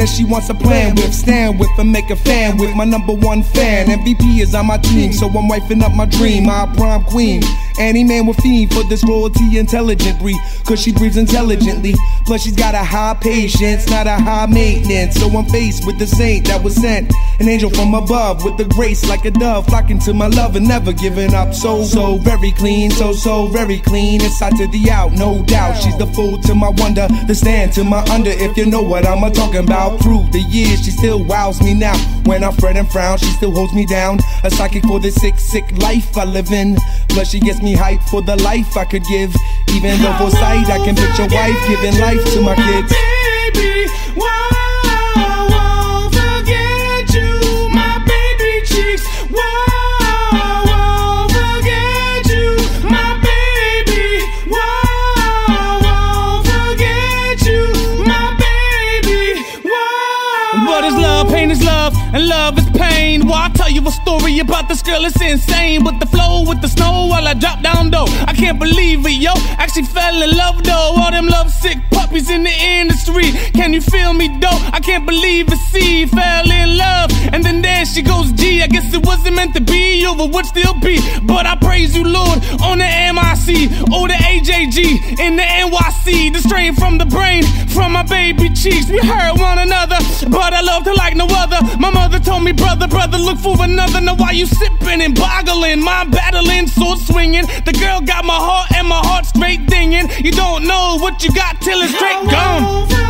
that she wants to plan with, stand with, and make a fan with. My number one fan, MVP is on my team, so I'm wifing up my dream. My prime queen. Any man with fiend for this royalty intelligent breed, cause she breathes intelligently. Plus, she's got a high patience, not a high maintenance. So I'm faced with the saint that was sent, an angel from above, with the grace like a dove, flocking to my love and never giving up. So, so very clean, so, so very clean. Inside to the out, no doubt. She's the fool to my wonder, the stand to my under. If you know what I'm a talking about, through the years, she still wows me now. When I fret and frown, she still holds me down. A psychic for the sick, sick life I live in. Plus, she gets me hype for the life I could give. Even though for sight, I can picture wife giving life to my kids. Love, and love is pain. Well, I'll tell you a story about this girl, it's insane. With the flow, with the snow, while I drop down though. I can't believe it, yo. Actually fell in love though. All them love sick puppies in the industry. Can you feel me though? I can't believe it, see, fell in love. And then there she goes, G. I guess it wasn't meant to be, it would still be. But I praise you, Lord, on the MIC, or oh, in the NYC. The strain from the brain, from my baby cheeks. We hurt one another, but I loved her like no other. My mother told me, brother, brother, look for another. Now why you sipping and boggling? Mind battling, sword swinging. The girl got my heart and my heart straight dinging. You don't know what you got till it's straight gone.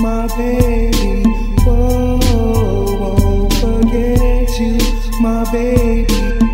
My baby. Whoa, won't forget you, my baby.